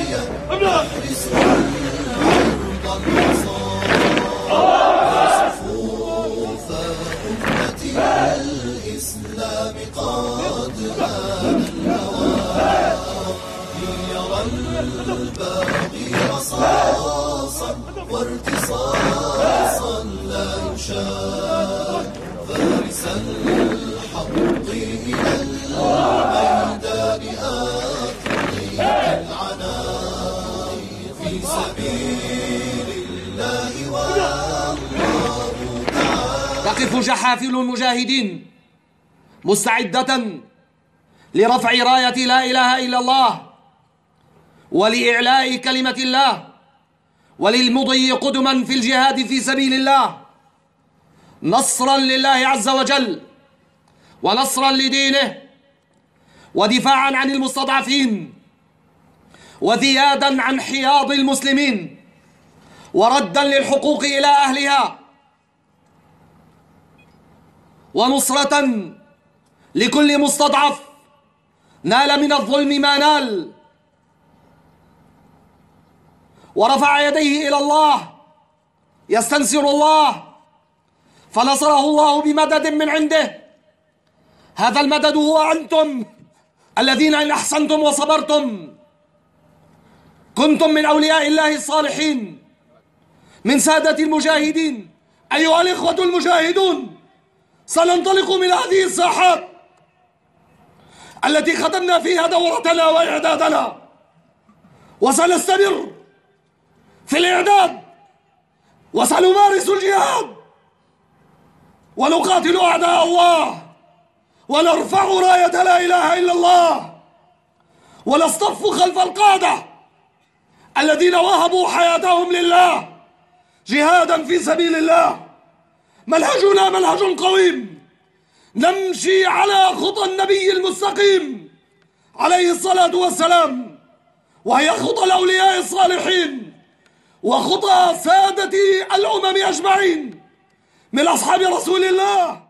الأرض النصارى صفوف أمتي الإسلام قد هان الهوى ليرى الباغي رصاصا وارتصاصا لا يشاء. فارس الحق إلى تقف جحافل المجاهدين مستعدة لرفع راية لا إله إلا الله ولإعلاء كلمة الله وللمضي قدما في الجهاد في سبيل الله نصرا لله عز وجل ونصرا لدينه ودفاعا عن المستضعفين وذيادا عن حياض المسلمين وردا للحقوق إلى أهلها ونصرة لكل مستضعف. نال من الظلم ما نال. ورفع يديه إلى الله. يستنصر الله. فنصره الله بمدد من عنده. هذا المدد هو أنتم الذين إن أحسنتم وصبرتم. كنتم من أولياء الله الصالحين. من سادة المجاهدين. أيها الإخوة المجاهدون. سننطلق من هذه الساحات التي ختمنا فيها دورتنا وإعدادنا. وسنستمر في الإعداد وسنمارس الجهاد ونقاتل أعداء الله ونرفع راية لا إله إلا الله ونصطف خلف القادة الذين وهبوا حياتهم لله جهادا في سبيل الله. منهجنا منهج قويم. نمشي على خطى النبي المستقيم عليه الصلاة والسلام وهي خطى الأولياء الصالحين وخطى سادة الأمم أجمعين من أصحاب رسول الله.